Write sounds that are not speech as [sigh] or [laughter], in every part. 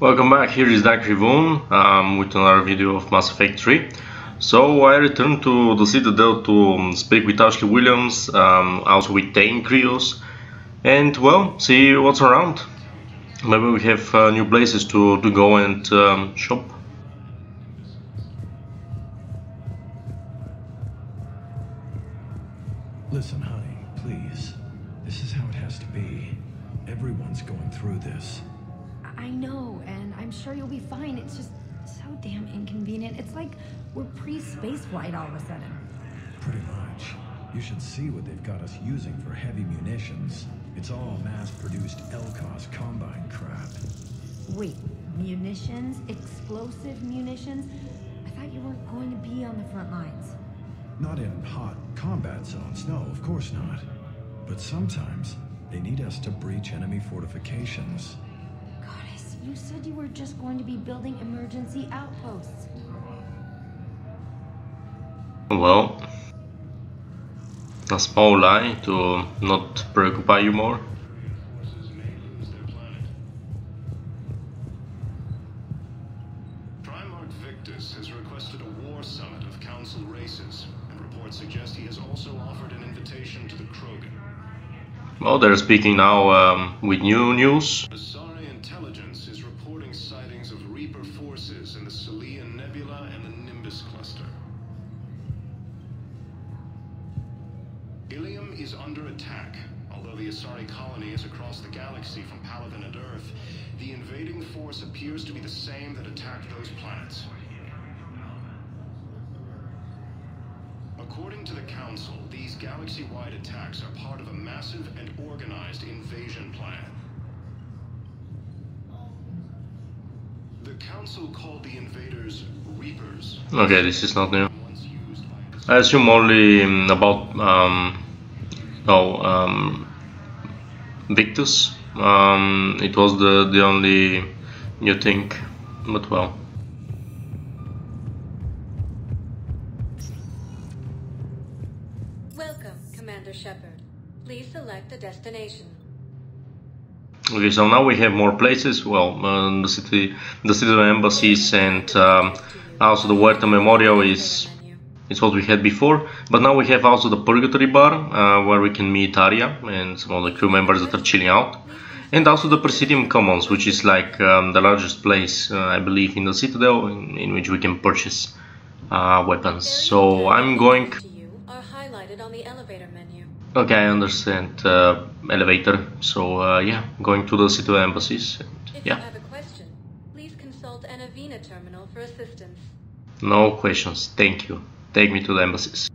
Welcome back, here is Dark Rivoone um, with another video of Mass Effect 3. So I returned to the Citadel to um, speak with Ashley Williams, um, also with Thane Krios, and well, see what's around. Maybe we have uh, new places to, to go and um, shop. Listen, It's like we're pre-space flight all of a sudden. Pretty much. You should see what they've got us using for heavy munitions. It's all mass-produced Elkoss Combine crap. Wait, munitions? Explosive munitions? I thought you weren't going to be on the front lines. Not in hot combat zones, no, of course not. But sometimes, they need us to breach enemy fortifications. Goddess, you said you were just going to be building emergency outposts. Well, a small lie to not preoccupy you more. Primarch Victus has requested a war summit of Council races, and reports suggest he has also offered an invitation to the Krogan. Well, they're speaking now um, with new news. Force appears to be the same that attacked those planets. According to the Council, these galaxy-wide attacks are part of a massive and organized invasion plan. The Council called the invaders Reapers. Okay, this is not new. Once used by I assume only um, about um, no um, Victus. Um, it was the the only new think, but well. Welcome, Commander Shepard. Please select a destination. Okay, so now we have more places. Well, uh, the city, the city embassies, and um, also the Huerta Memorial is is what we had before. But now we have also the Purgatory Bar, uh, where we can meet Aria and some of the crew members that are chilling out. And also the Presidium Commons, which is like um, the largest place, uh, I believe, in the Citadel, in, in which we can purchase uh, weapons. So I'm going. To you are highlighted on the elevator menu. Okay, I understand. Uh, elevator. So uh, yeah, going to the Citadel embassies. And, If yeah, you have a question, please consult an Avina terminal for assistance. no questions. Thank you. Take me to the embassies.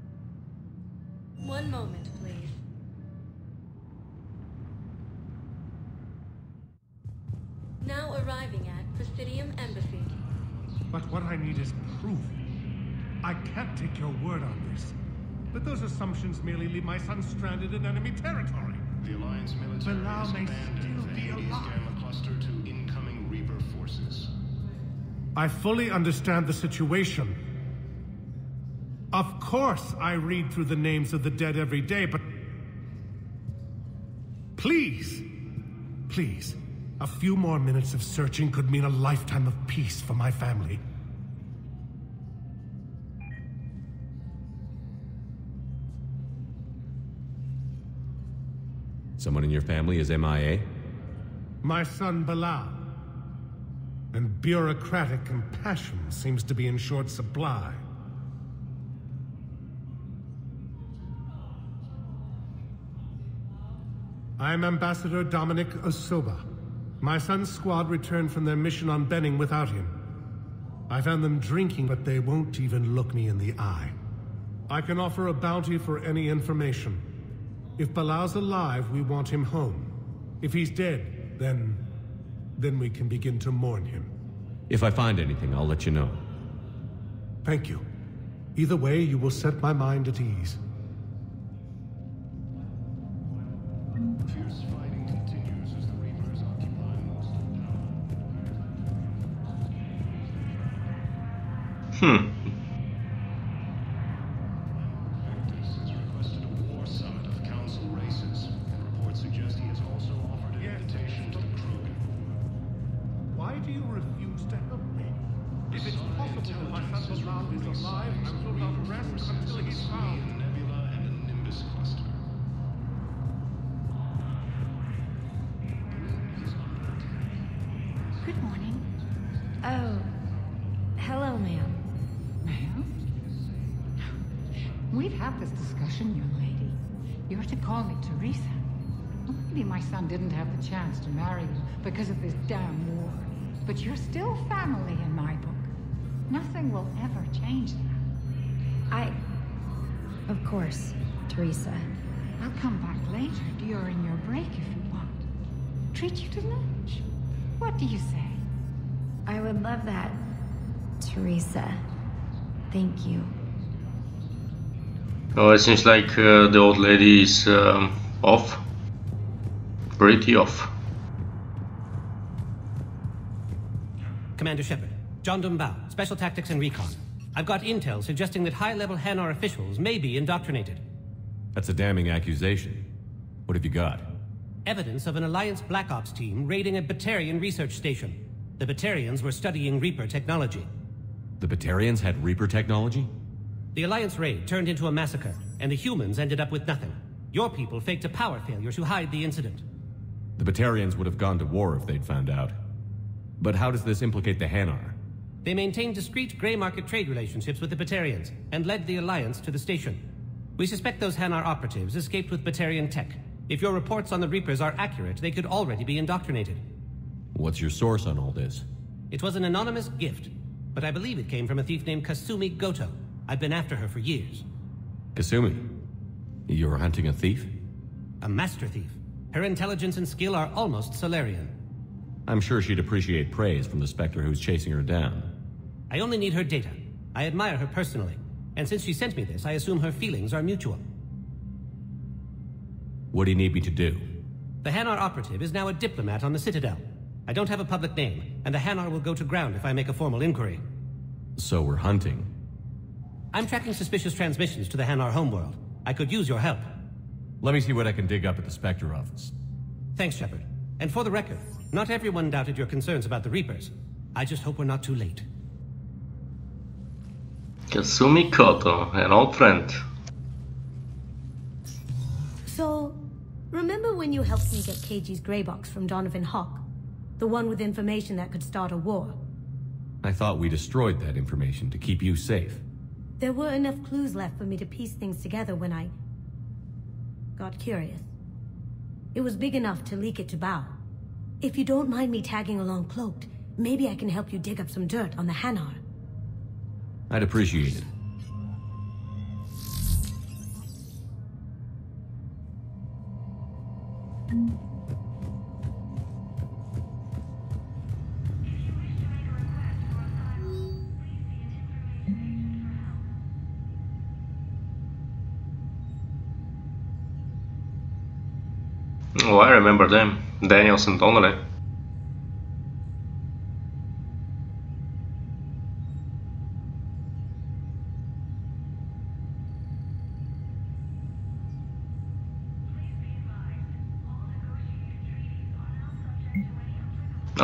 Son stranded in enemy territory. The Alliance military Bilal may still the be alive. Gamma cluster to incoming Reaper forces. I fully understand the situation. Of course, I read through the names of the dead every day, but. Please, please, a few more minutes of searching could mean a lifetime of peace for my family. Someone in your family is MIA? My son Bilal. And bureaucratic compassion seems to be in short supply. I'm Ambassador Dominic Osoba. My son's squad returned from their mission on Benning without him. I found them drinking, but they won't even look me in the eye. I can offer a bounty for any information. If Bilal's alive, we want him home. If he's dead, then... then we can begin to mourn him. If I find anything, I'll let you know. Thank you. Either way, you will set my mind at ease. Fierce Of course, Teresa. I'll come back later during your break if you want. Treat you to lunch. What do you say? I would love that, Teresa. Thank you. Oh, it seems like uh, the old lady is um, off. Pretty off. Commander Shepard, Jondum Bau, Special Tactics and Recon. I've got intel suggesting that high-level Hanar officials may be indoctrinated. That's a damning accusation. What have you got? Evidence of an Alliance Black Ops team raiding a Batarian research station. The Batarians were studying Reaper technology. The Batarians had Reaper technology? The Alliance raid turned into a massacre, and the humans ended up with nothing. Your people faked a power failure to hide the incident. The Batarians would have gone to war if they'd found out. But how does this implicate the Hanar? They maintained discreet gray market trade relationships with the Batarians, and led the Alliance to the station. We suspect those Hanar operatives escaped with Batarian tech. If your reports on the Reapers are accurate, they could already be indoctrinated. What's your source on all this? It was an anonymous gift, but I believe it came from a thief named Kasumi Goto. I've been after her for years. Kasumi? You're hunting a thief? A master thief. Her intelligence and skill are almost Salarian. I'm sure she'd appreciate praise from the Spectre who's chasing her down. I only need her data. I admire her personally, and since she sent me this, I assume her feelings are mutual. What do you need me to do? The Hanar operative is now a diplomat on the Citadel. I don't have a public name, and the Hanar will go to ground if I make a formal inquiry. So we're hunting. I'm tracking suspicious transmissions to the Hanar homeworld. I could use your help. Let me see what I can dig up at the Spectre office. Thanks, Shepard. And for the record, not everyone doubted your concerns about the Reapers. I just hope we're not too late. Kasumi Goto, an old friend. So, remember when you helped me get Keiji's grey box from Donovan Hock? The one with information that could start a war? I thought we destroyed that information to keep you safe. There were enough clues left for me to piece things together when I... got curious. It was big enough to leak it to Bau. If you don't mind me tagging along cloaked, maybe I can help you dig up some dirt on the Hanar. I'd appreciate it. Oh, I remember them. Daniels and Donnelly.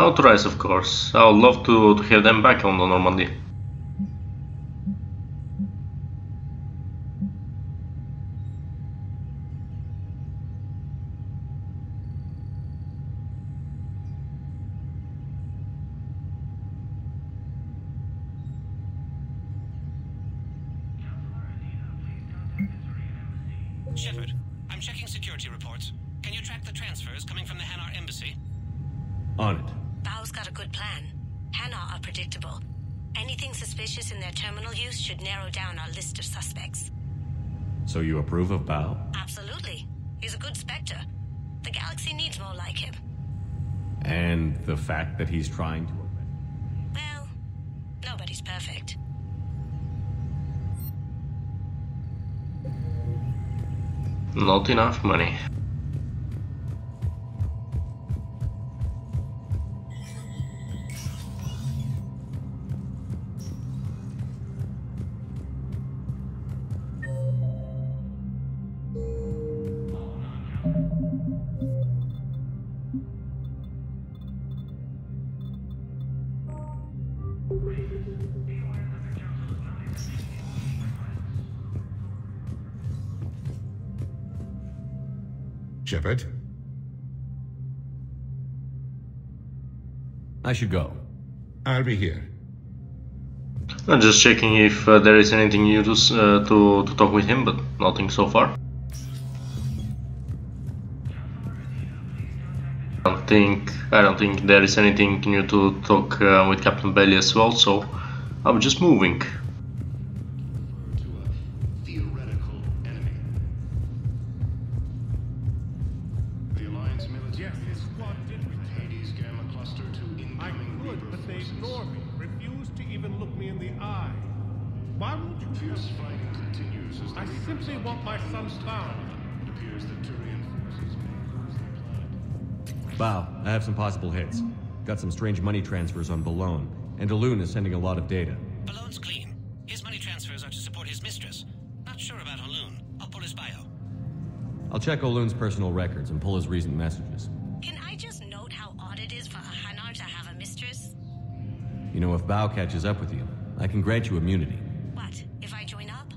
Authorized, of course. I would love to, to have them back on the Normandy. Trying to... Well, nobody's perfect. Not enough money. Shepard? I should go. I'll be here. I'm just checking if uh, there is anything new to, uh, to, to talk with him, but nothing so far. I don't think I don't think there is anything new to talk uh, with Captain Bailey as well, so I'm just moving. Got some strange money transfers on Balone, and Olun is sending a lot of data. Balone's clean. His money transfers are to support his mistress. Not sure about Olun. I'll pull his bio. I'll check Olun's personal records and pull his recent messages. Can I just note how odd it is for a Hanar to have a mistress? You know, if Bau catches up with you, I can grant you immunity. What, if I join up?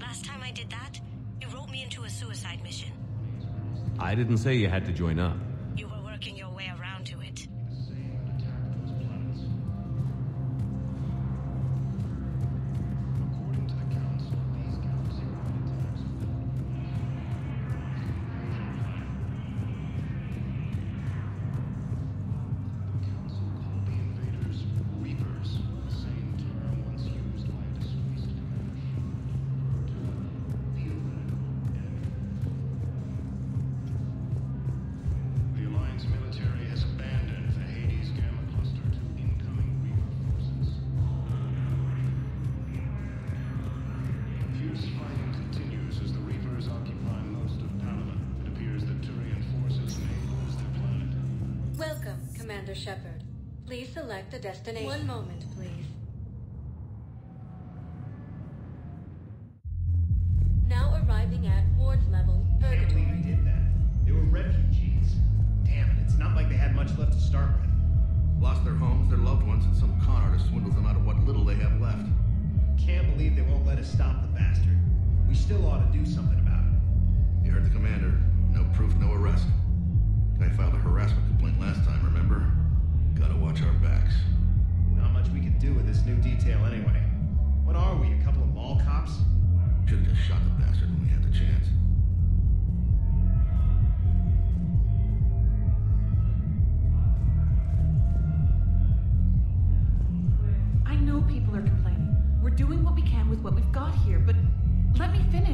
Last time I did that, you wrote me into a suicide mission. I didn't say you had to join up. Shepard. Please select a destination. One moment,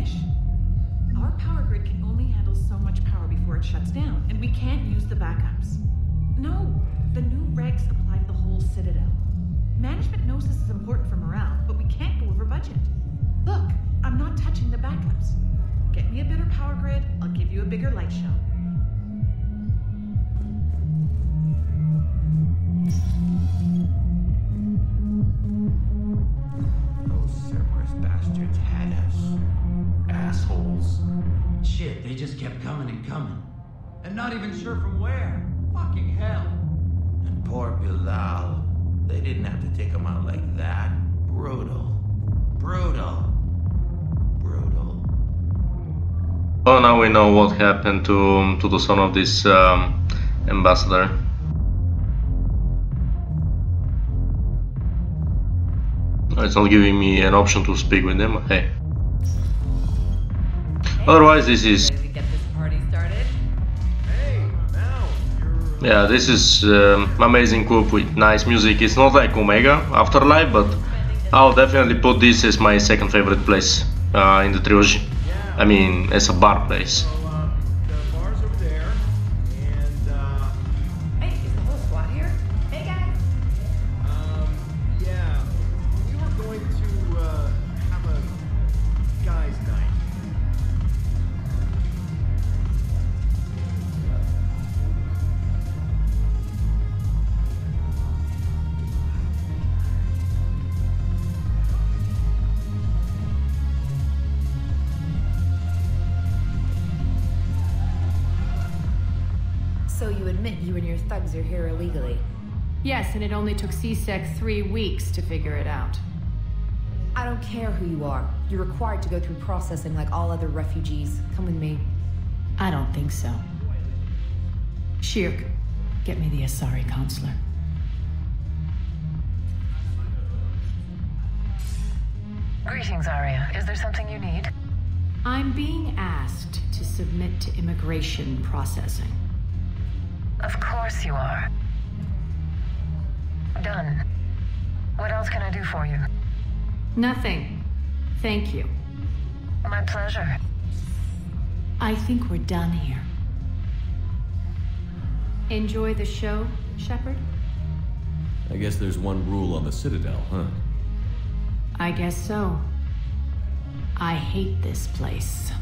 finish. Our power grid can only handle so much power before it shuts down, and we can't use the backups. No, the new regs apply to the whole Citadel. Management knows this is important for morale, but we can't go over budget. Look, I'm not touching the backups. Get me a better power grid, I'll give you a bigger light show. And not even sure from where. Fucking hell. And poor Bilal. They didn't have to take him out like that. Brutal. Brutal. Brutal. Oh, now we know what happened to to the son of this um, ambassador. It's not giving me an option to speak with them, Hey. Otherwise, this is yeah, this is um, amazing group with nice music. It's not like Omega Afterlife, but I'll definitely put this as my second favorite place uh, in the trilogy. I mean, as a bar place. You admit you and your thugs are here illegally. Yes, and it only took C-Sec three weeks to figure it out. I don't care who you are. You're required to go through processing like all other refugees. Come with me. I don't think so. Shirk, get me the Asari councilor. Greetings, Aria. Is there something you need? I'm being asked to submit to immigration processing. Of course you are. Done. What else can I do for you? Nothing. Thank you. My pleasure. I think we're done here. Enjoy the show, Shepard? I guess there's one rule on the Citadel, huh? I guess so. I hate this place.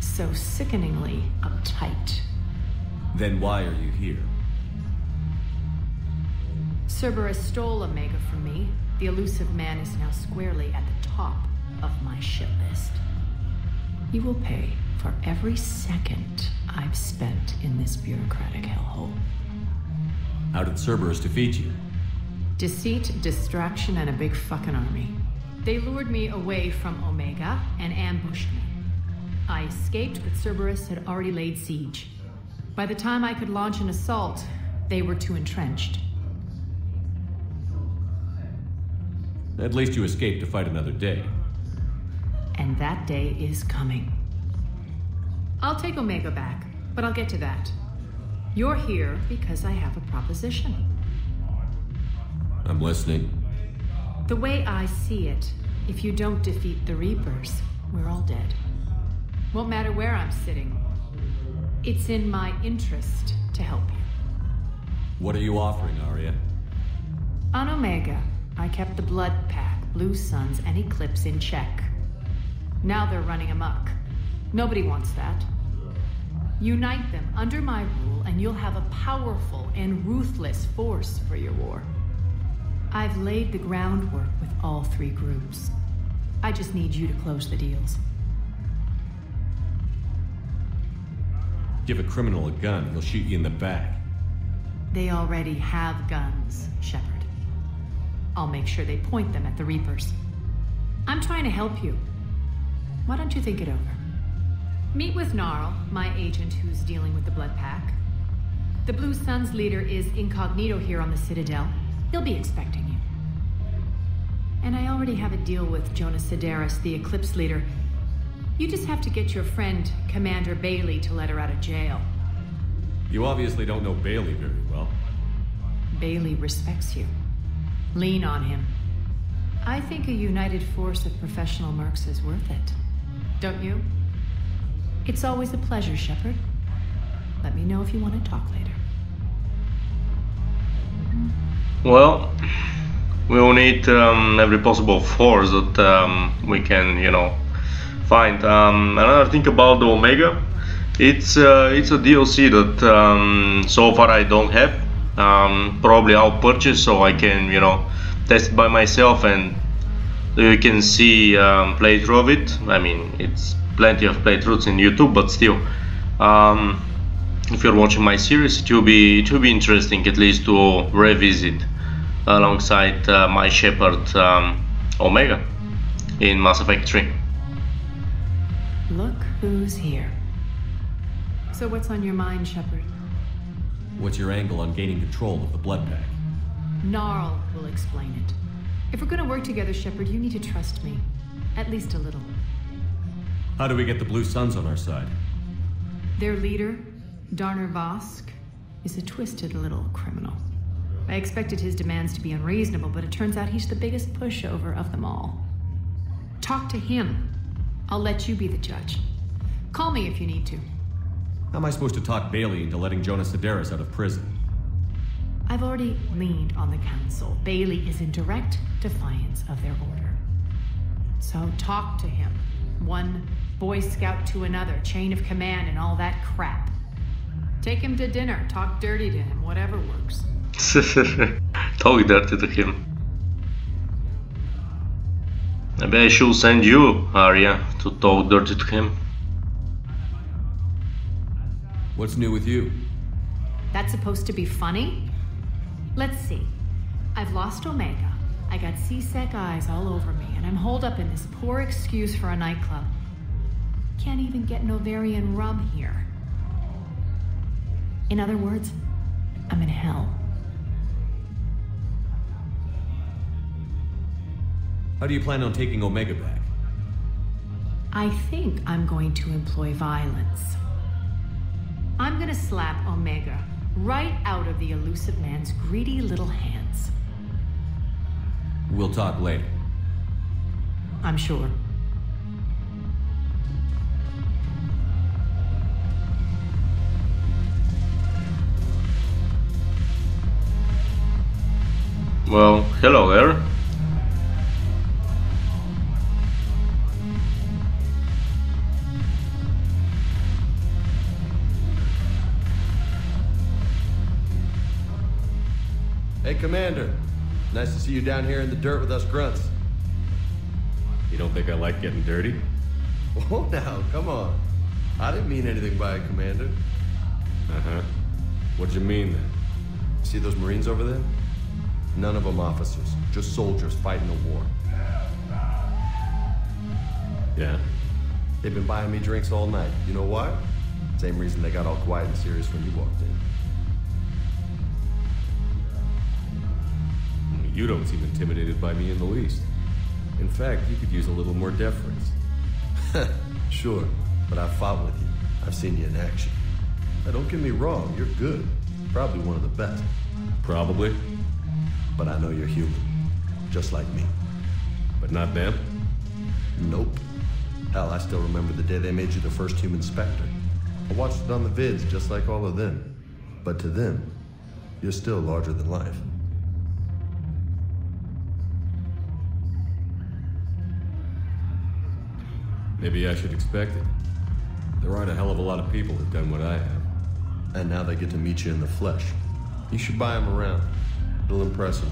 So sickeningly uptight. Then why are you here? Cerberus stole Omega from me. The Illusive Man is now squarely at the top of my shit list. You will pay for every second I've spent in this bureaucratic hellhole. How did Cerberus defeat you? Deceit, distraction, and a big fucking army. They lured me away from Omega and ambushed me. I escaped, but Cerberus had already laid siege. By the time I could launch an assault, they were too entrenched. At least you escaped to fight another day. And that day is coming. I'll take Omega back, but I'll get to that. You're here because I have a proposition. I'm listening. The way I see it, if you don't defeat the Reapers, we're all dead. Won't matter where I'm sitting. It's in my interest to help you. What are you offering, Aria? On Omega, I kept the Blood Pack, Blue Suns, and Eclipse in check. Now they're running amok. Nobody wants that. Unite them under my rule, and you'll have a powerful and ruthless force for your war. I've laid the groundwork with all three groups. I just need you to close the deals. Give a criminal a gun, he'll shoot you in the back. They already have guns, Shepard. I'll make sure they point them at the Reapers. I'm trying to help you. Why don't you think it over? Meet with Narl, my agent who's dealing with the Blood Pack. The Blue Suns leader is incognito here on the Citadel. He'll be expecting you. And I already have a deal with Jona Sederis, the Eclipse leader. You just have to get your friend, Commander Bailey, to let her out of jail. You obviously don't know Bailey very well. Bailey respects you. Lean on him. I think a united force of professional mercs is worth it. Don't you? It's always a pleasure, Shepard. Let me know if you want to talk later. Well, we will need um, every possible force that um, we can, you know, find. Um, another thing about the Omega, it's uh, it's a DLC that um, so far I don't have. Um, probably I'll purchase so I can, you know, test by myself and you can see um, playthrough of it. I mean, it's plenty of playthroughs in YouTube, but still, um, if you're watching my series, it will be it will be interesting at least to revisit alongside uh, my Shepard um, Omega in Mass Effect 3. Look who's here. So what's on your mind, Shepard? What's your angle on gaining control of the Blood Pack? Narl will explain it. If we're gonna work together, Shepard, you need to trust me. At least a little. How do we get the Blue Suns on our side? Their leader, Darner Vosque, is a twisted little criminal. I expected his demands to be unreasonable, but it turns out he's the biggest pushover of them all. Talk to him. I'll let you be the judge. Call me if you need to. How am I supposed to talk Bailey into letting Jona Sederis out of prison? I've already leaned on the council. Bailey is in direct defiance of their order. So talk to him. One Boy Scout to another, chain of command, and all that crap. Take him to dinner, talk dirty to him, whatever works. [laughs] Talk dirty to him. Maybe I should send you, Aria, to talk dirty to him. What's new with you? That's supposed to be funny? Let's see. I've lost Omega. I got C-Sec eyes all over me, and I'm holed up in this poor excuse for a nightclub. Can't even get Novarian rum here. In other words, I'm in hell. How do you plan on taking Omega back? I think I'm going to employ violence. I'm gonna slap Omega right out of the Illusive Man's greedy little hands. We'll talk later. I'm sure. Well, hello there. Hey, Commander. Nice to see you down here in the dirt with us grunts. You don't think I like getting dirty? [laughs] Oh, now, come on. I didn't mean anything by it, Commander. Uh-huh. What'd you mean then? See those Marines over there? None of them officers, just soldiers fighting a war. Yeah? They've been buying me drinks all night. You know why? Same reason they got all quiet and serious when you walked in. You don't seem intimidated by me in the least. In fact, you could use a little more deference. [laughs] sure, but I've fought with you. I've seen you in action. Now, don't get me wrong, you're good. Probably one of the best. Probably. But I know you're human. Just like me. But not them? Nope. Hell, I still remember the day they made you the first human Spectre. I watched it on the vids just like all of them. But to them, you're still larger than life. Maybe I should expect it. There aren't a hell of a lot of people who've done what I have. And now they get to meet you in the flesh. You should buy them around. It'll impress them.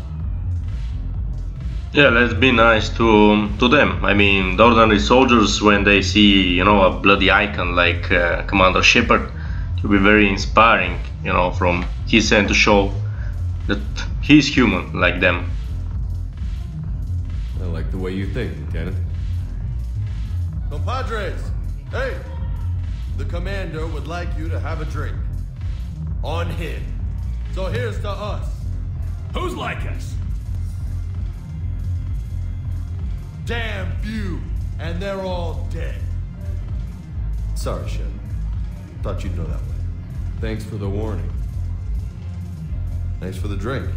Yeah, let's be nice to to them. I mean, the ordinary soldiers, when they see, you know, a bloody icon like uh, Commander Shepard, it will be very inspiring, you know, from his end to show that he's human like them. I like the way you think, Lieutenant. Compadres! Hey! The commander would like you to have a drink. On him. So here's to us. Who's like us? Damn few, and they're all dead. Sorry, Shed. Thought you'd know that way. Thanks for the warning. Thanks for the drink.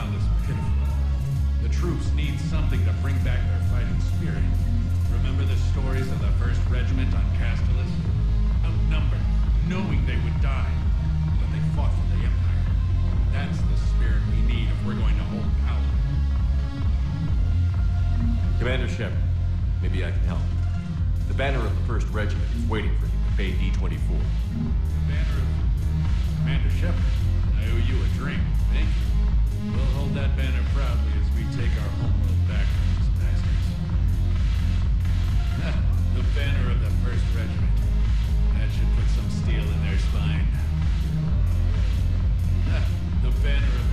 Morale is pitiful. The troops need something to bring back their fighting spirit. Remember the stories of the 1st Regiment on Castellus? Outnumbered, knowing they would die, but they fought for the Empire. That's the spirit we need if we're going to hold power. Commander Shepard, maybe I can help. The banner of the 1st Regiment is waiting for you at Bay D-24. The Banner of Commander Shepard, I owe you a drink. Thank you. We'll hold that banner proudly as we take our homeworld back from these bastards. [laughs] the banner of the 1st Regiment. That should put some steel in their spine. [laughs] the banner of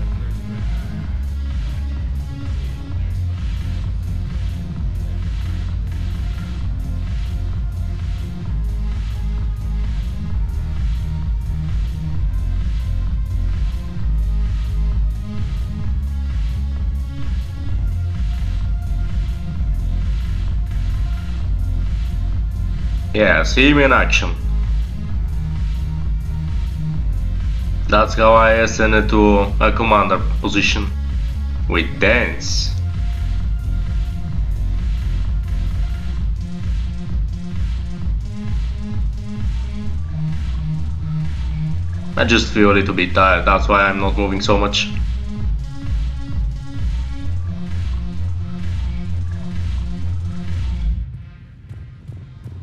Yeah, see him in action. That's how I ascended to a commander position. With dance. I just feel a little bit tired, that's why I'm not moving so much.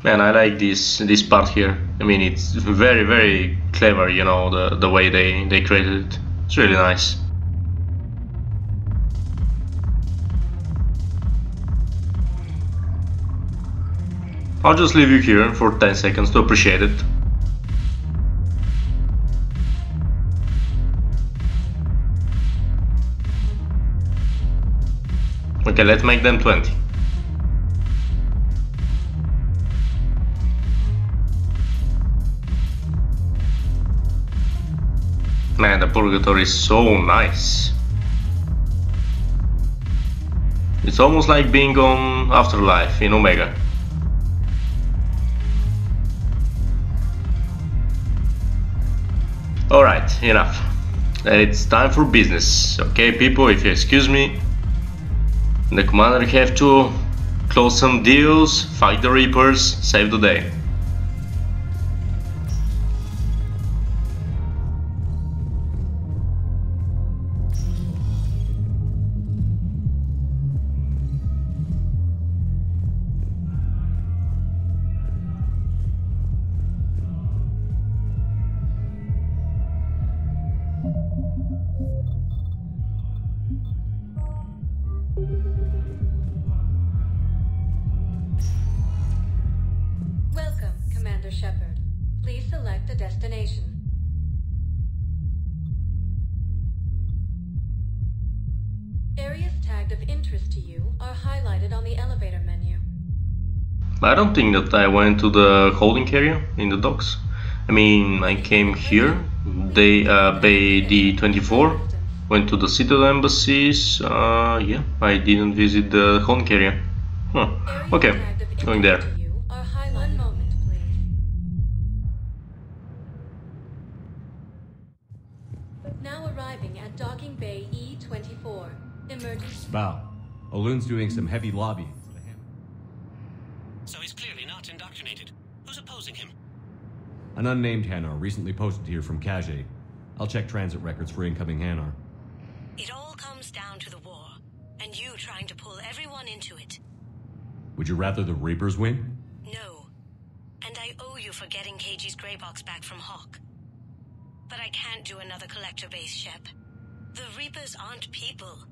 Man, I like this this part here. I mean, it's very very clever. You know the the way they they created it. It's really nice. I'll just leave you here for 10 seconds to appreciate it. Okay, let's make them 20. Man, the Purgatory is so nice. It's almost like being on Afterlife in Omega. Alright, enough. It's time for business. Okay, people, if you excuse me. The commander have to close some deals, fight the Reapers, save the day. Welcome, Commander Shepard. Please select a destination. Areas tagged of interest to you are highlighted on the elevator menu. I don't think that I went to the holding area in the docks. I mean, I came here, they uh, Bay D24, went to the Citadel embassies. Uh, yeah, I didn't visit the holding area. Huh. Okay, going there. Olun's doing some heavy lobbying. for the Hanar. So he's clearly not indoctrinated. Who's opposing him? An unnamed Hanar recently posted here from Kahje. I'll check transit records for incoming Hanar. It all comes down to the war, and you trying to pull everyone into it. Would you rather the Reapers win? No. And I owe you for getting Keiji's grey box back from Hock. But I can't do another collector base, Shep. The Reapers aren't people.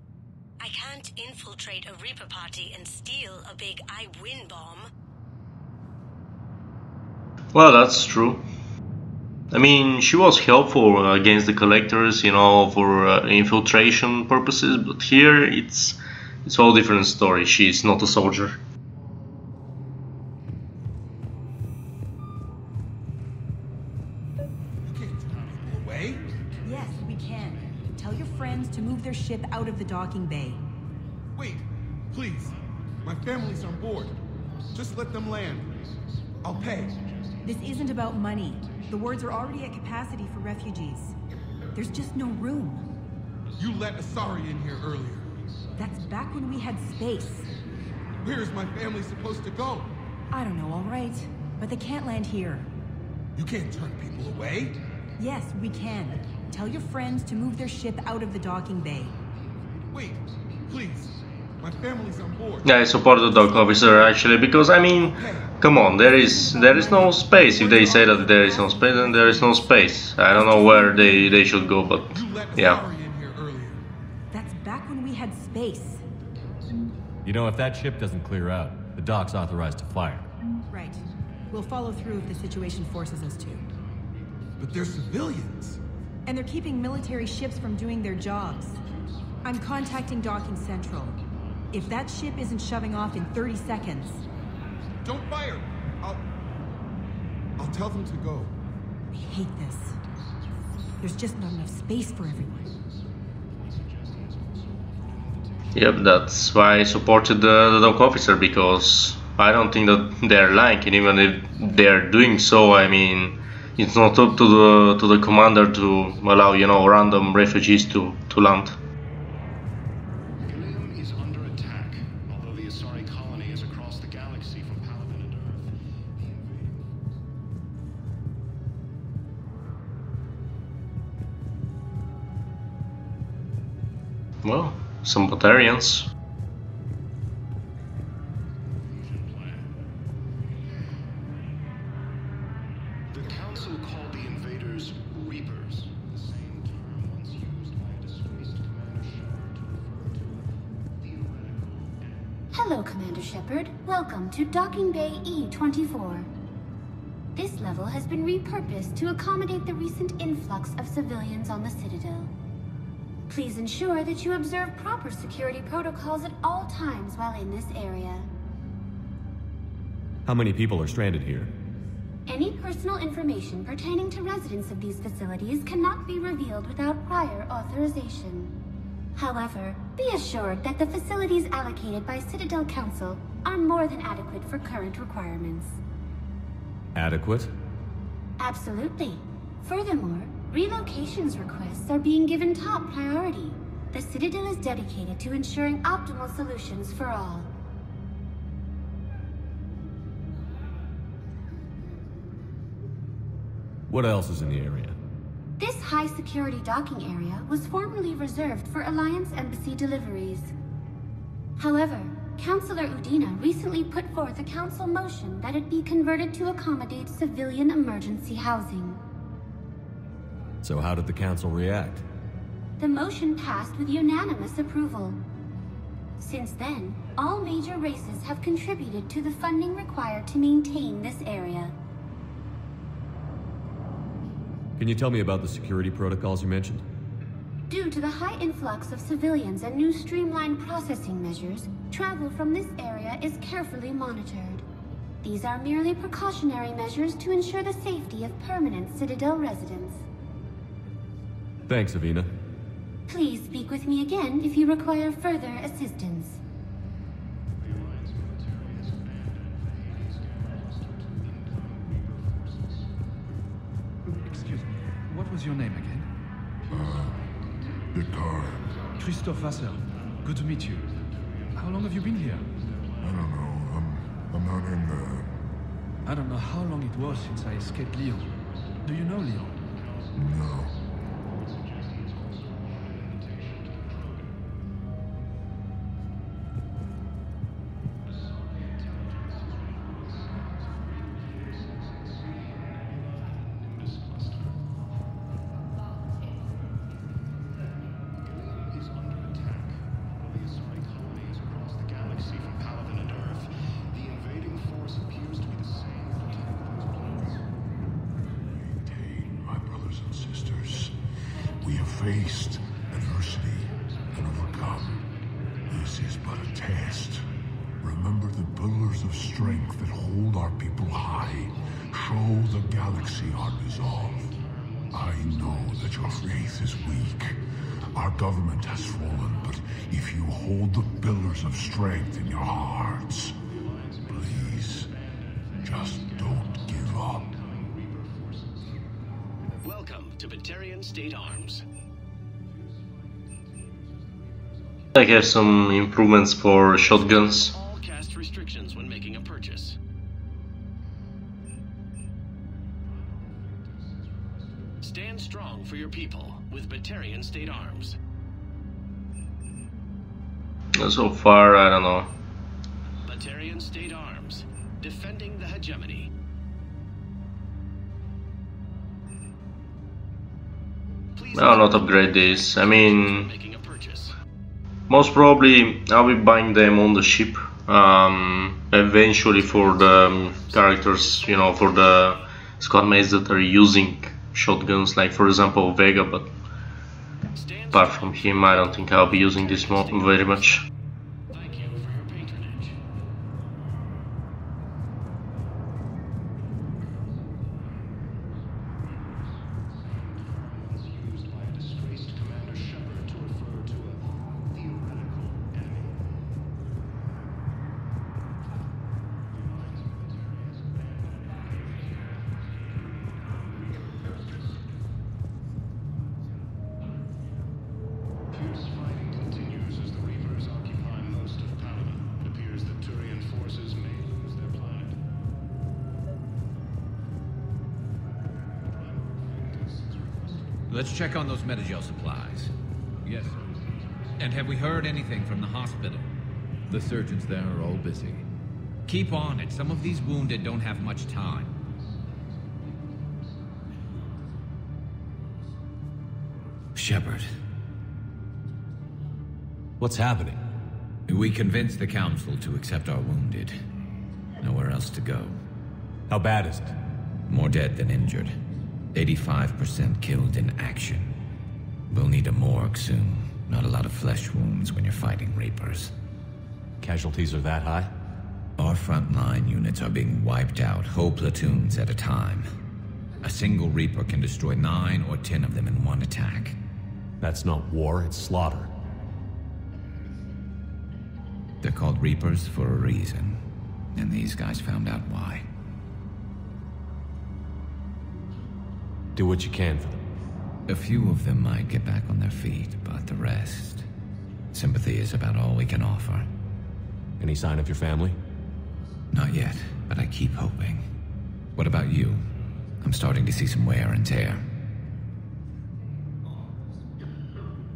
I can't infiltrate a Reaper party and steal a big I win bomb. Well, that's true. I mean, she was helpful against the collectors, you know, for uh, infiltration purposes, but here it's it's all different story. She's not a soldier. To move their ship out of the docking bay. Wait, please. My family's on board. Just let them land. I'll pay. This isn't about money. The wards are already at capacity for refugees. There's just no room. You let Asari in here earlier. That's back when we had space. Where is my family supposed to go? I don't know, all right. But they can't land here. You can't turn people away. Yes, we can. Tell your friends to move their ship out of the docking bay. Wait, please. My family's on board. Yeah, I support the dock officer actually because I mean, come on, there is there is no space. If they say that there is no space, then there is no space. I don't know where they they should go, but yeah. That's back when we had space. You know, if that ship doesn't clear out, the dock's authorized to fire. Right. We'll follow through if the situation forces us to. But they're civilians. And they're keeping military ships from doing their jobs. I'm contacting Docking Central. If that ship isn't shoving off in 30 seconds, Don't fire. I'll. I'll tell them to go. I hate this. There's just not enough space for everyone. Yep, that's why I supported the, the dock officer because I don't think that they're lying, and even if they're doing so, I mean, it's not up to the to the commander to allow you know random refugees to to land. Ilium is under Welcome to Docking Bay E-24. This level has been repurposed to accommodate the recent influx of civilians on the Citadel. Please ensure that you observe proper security protocols at all times while in this area. How many people are stranded here? Any personal information pertaining to residents of these facilities cannot be revealed without prior authorization. However, be assured that the facilities allocated by Citadel Council are more than adequate for current requirements. Adequate? Absolutely. Furthermore, relocations requests are being given top priority. The Citadel is dedicated to ensuring optimal solutions for all. What else is in the area? This high security docking area was formerly reserved for Alliance Embassy deliveries. However, Councilor Udina recently put forth a council motion that it be converted to accommodate civilian emergency housing. So how did the council react? The motion passed with unanimous approval. Since then, all major races have contributed to the funding required to maintain this area. Can you tell me about the security protocols you mentioned? Due to the high influx of civilians and new streamlined processing measures, travel from this area is carefully monitored. These are merely precautionary measures to ensure the safety of permanent Citadel residents. Thanks, Avina. Please speak with me again if you require further assistance. Excuse me. What was your name again? Victor. Christophe Vasseur. Good to meet you. How long have you been here? I don't know. I'm, I'm not in the... I don't know how long it was since I escaped Lyon. Do you know Lyon? No. The of strength in your hearts, please, just don't give up. Welcome to Batarian State Arms. I have some improvements for shotguns. So far, I don't know. State Arms. Defending the hegemony. I'll not upgrade this. I mean, most probably I'll be buying them on the ship. Um, eventually for the um, characters, you know, for the squad mates that are using shotguns, like for example Vega. But apart from him, I don't think I'll be using this mo very much. Check on those medi-gel supplies. Yes, sir. And have we heard anything from the hospital? The surgeons there are all busy. Keep on it. Some of these wounded don't have much time. Shepard. What's happening? We convinced the Council to accept our wounded. Nowhere else to go. How bad is it? More dead than injured. 85% killed in action. We'll need a morgue soon. Not a lot of flesh wounds when you're fighting Reapers. Casualties are that high? Our frontline units are being wiped out, whole platoons at a time. A single Reaper can destroy nine or ten of them in one attack. That's not war, it's slaughter. They're called Reapers for a reason. And these guys found out why. Do what you can for them. A few of them might get back on their feet, but the rest... Sympathy is about all we can offer. Any sign of your family? Not yet, but I keep hoping. What about you? I'm starting to see some wear and tear.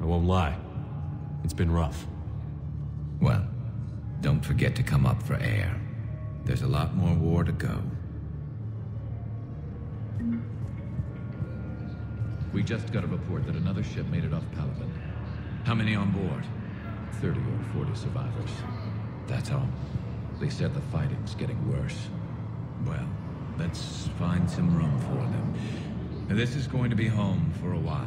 I won't lie. It's been rough. Well, don't forget to come up for air. There's a lot more war to go. We just got a report that another ship made it off Palaven. How many on board? 30 or 40 survivors. That's all. They said the fighting's getting worse. Well, let's find some room for them. This is going to be home for a while.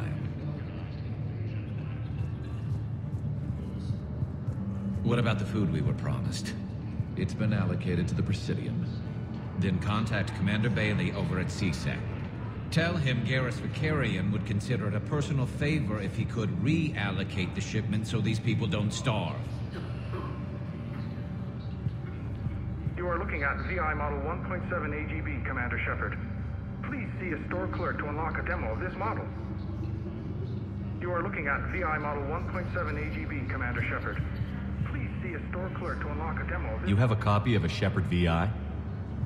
What about the food we were promised? It's been allocated to the Presidium. Then contact Commander Bailey over at C-Sec. Tell him Garrus Vakarian would consider it a personal favor if he could reallocate the shipment so these people don't starve. You are looking at VI Model 1.7 AGB, Commander Shepard. Please see a store clerk to unlock a demo of this model. You are looking at VI Model 1.7 AGB, Commander Shepard. Please see a store clerk to unlock a demo of this You have a copy of a Shepard VI?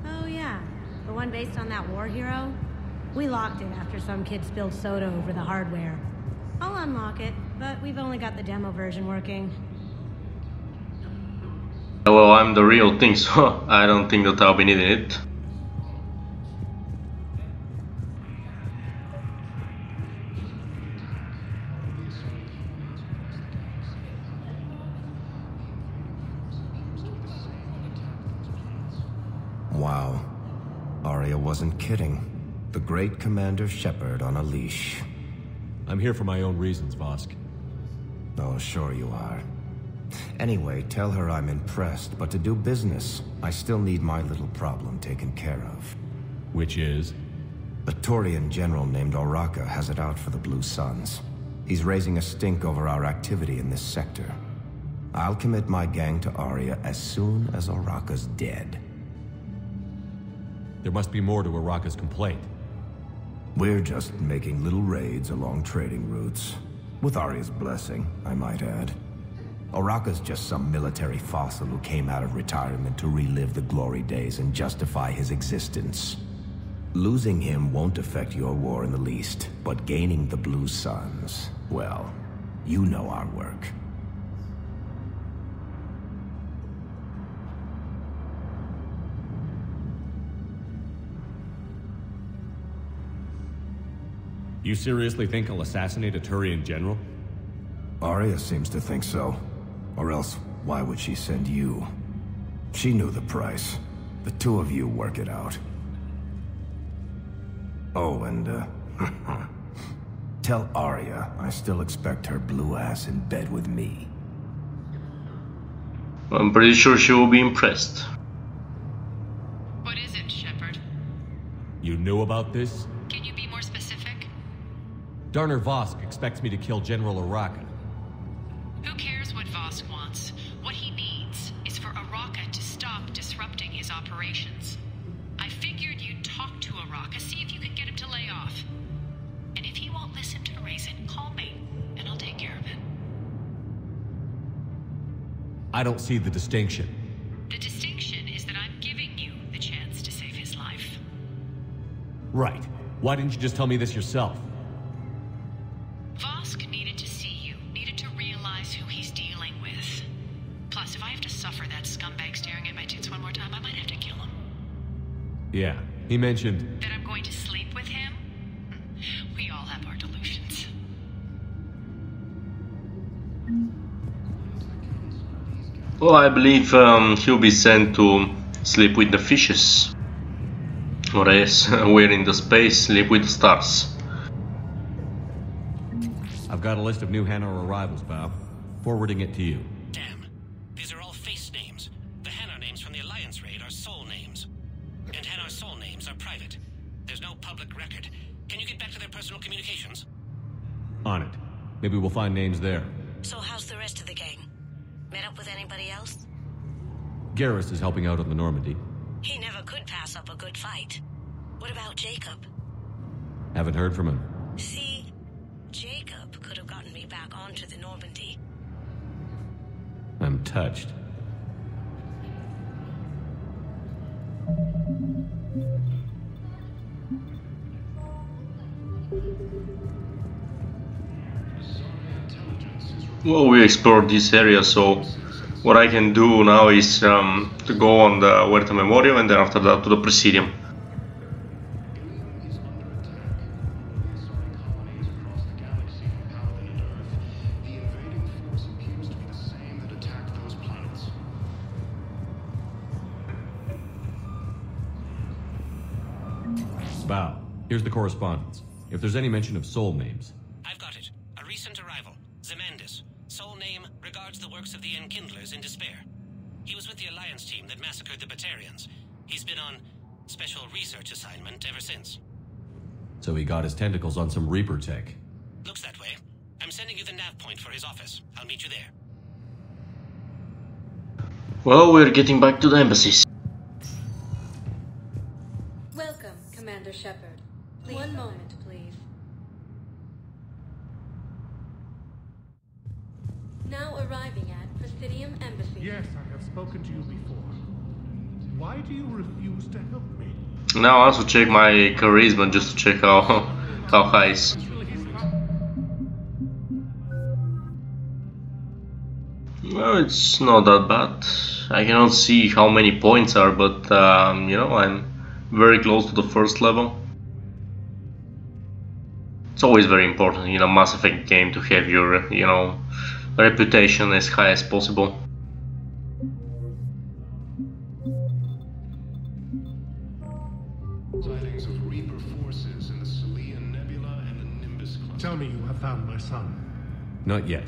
Oh, yeah. The one based on that war hero? We locked it after some kid spilled soda over the hardware. I'll unlock it, but we've only got the demo version working. Well, I'm the real thing, [laughs] so I don't think that I'll be needing it. Wow. Aria wasn't kidding. Great Commander Shepard on a leash. I'm here for my own reasons, Vosque. Oh, sure you are. Anyway, tell her I'm impressed, but to do business, I still need my little problem taken care of. Which is? A Turian general named Oraka has it out for the Blue Suns. He's raising a stink over our activity in this sector. I'll commit my gang to Aria as soon as Oraka's dead. There must be more to Oraka's complaint. We're just making little raids along trading routes. With Aria's blessing, I might add. Oraka's just some military fossil who came out of retirement to relive the glory days and justify his existence. Losing him won't affect your war in the least, but gaining the Blue Suns, well, you know our work. You seriously think I'll assassinate a Turian general? Aria seems to think so. Or else, why would she send you? She knew the price. The two of you work it out. Oh, and, uh... [laughs] tell Aria I still expect her blue ass in bed with me. I'm pretty sure she will be impressed. What is it, Shepard? You knew about this? Darner Vosque expects me to kill General Oraka. Who cares what Vosque wants? What he needs is for Oraka to stop disrupting his operations. I figured you'd talk to Oraka, see if you can get him to lay off. And if he won't listen to Raisin, call me, and I'll take care of it. I don't see the distinction. The distinction is that I'm giving you the chance to save his life. Right. Why didn't you just tell me this yourself? Yeah, he mentioned... That I'm going to sleep with him? We all have our delusions. Well, I believe um, he'll be sent to sleep with the fishes. Or else, [laughs] we're in the space, sleep with the stars. I've got a list of new Hanar arrivals, Bau. Forwarding it to you. Maybe we'll find names there. So how's the rest of the gang? Met up with anybody else? Garrus is helping out on the Normandy. He never could pass up a good fight. What about Jacob? Haven't heard from him. See, Jacob could have gotten me back onto the Normandy. I'm touched. Well, we explored this area, so what I can do now is um, to go on the Huerta Memorial and then after that to the Presidium. Bau. Here's the correspondence. If there's any mention of soul names, I've got it. A recent arrival. Zemandis. Soul name regards the works of the Enkindlers in despair. He was with the Alliance team that massacred the Batarians. He's been on special research assignment ever since. so he got his tentacles on some Reaper tech. Looks that way. I'm sending you the nav point for his office. I'll meet you there. Well, we're getting back to the embassies. Now I also check my charisma just to check how [laughs] how high is. Well, it's not that bad. I cannot see how many points are, but um, you know I'm very close to the first level. It's always very important in a Mass Effect game to have your you know reputation as high as possible. Not yet.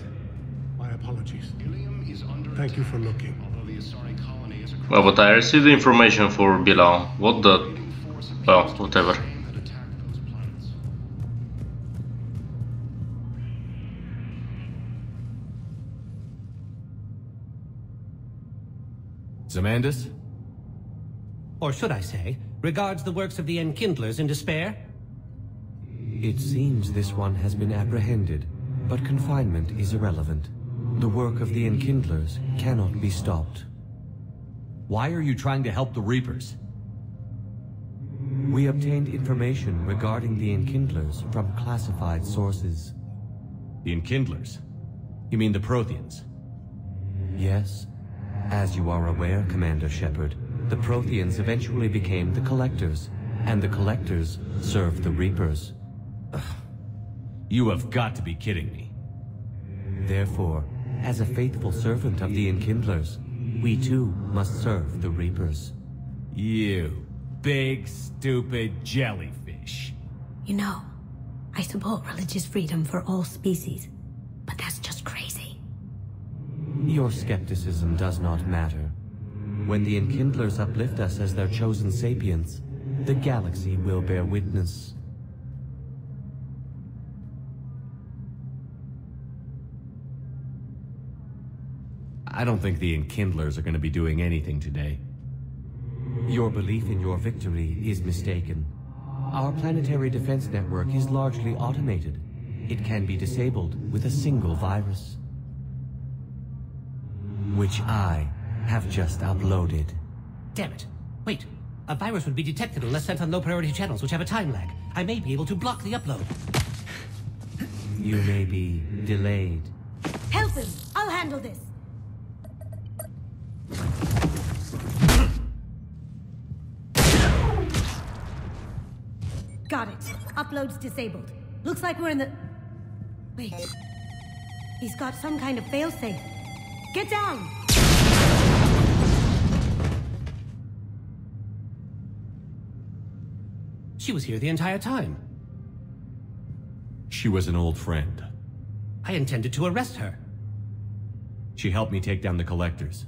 My apologies. Ilium is under Thank you for looking. although the Asari colony is across Well, but I received the information for Bilal. What the... Well, whatever. Zamandis? Or should I say, regards the works of the Enkindlers in despair? It seems this one has been apprehended, but confinement is irrelevant. The work of the Enkindlers cannot be stopped. Why are you trying to help the Reapers? We obtained information regarding the Enkindlers from classified sources. The Enkindlers? You mean the Protheans? Yes. As you are aware, Commander Shepard, the Protheans eventually became the Collectors, and the Collectors served the Reapers. You have got to be kidding me. Therefore, as a faithful servant of the Enkindlers, we too must serve the Reapers. You big, stupid jellyfish. You know, I support religious freedom for all species, but that's just crazy. Your skepticism does not matter. When the Enkindlers uplift us as their chosen sapients, the galaxy will bear witness. I don't think the Enkindlers are going to be doing anything today. Your belief in your victory is mistaken. Our planetary defense network is largely automated. It can be disabled with a single virus. Which I have just uploaded. Damn it. Wait. A virus would be detected unless sent on low priority channels, which have a time lag. I may be able to block the upload. You may be delayed. Help him! I'll handle this! Got it. Upload's disabled. Looks like we're in the... Wait. He's got some kind of failsafe. Get down! She was here the entire time. She was an old friend. I intended to arrest her. She helped me take down the Collectors.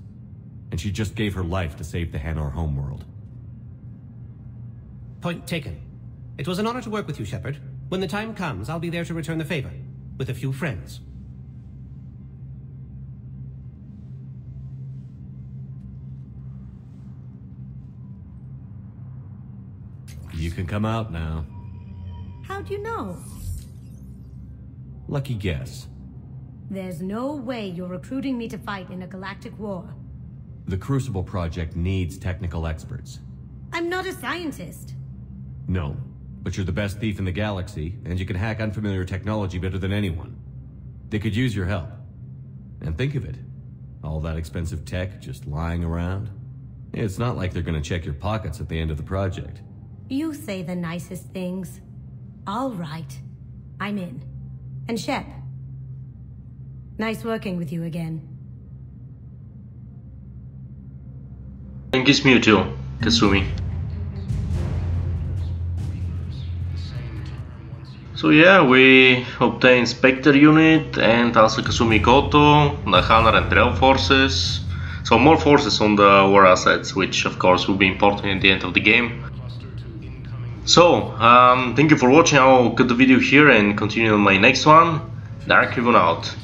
And she just gave her life to save the Hanar homeworld. Point taken. It was an honor to work with you, Shepard. When the time comes, I'll be there to return the favor. With a few friends. You can come out now. How'd you know? Lucky guess. There's no way you're recruiting me to fight in a galactic war. The Crucible Project needs technical experts. I'm not a scientist. No, but you're the best thief in the galaxy, and you can hack unfamiliar technology better than anyone. They could use your help. And think of it. All that expensive tech just lying around. It's not like they're gonna check your pockets at the end of the project. You say the nicest things. All right. I'm in. And Shep. Nice working with you again. And kiss me too, Kasumi. So yeah, we obtained Spectre unit and also Kasumi Goto, the Hanar and Drell forces. So more forces on the war assets, which of course will be important at the end of the game. So, um, thank you for watching, I'll cut the video here and continue on my next one. Dark Rivoone out.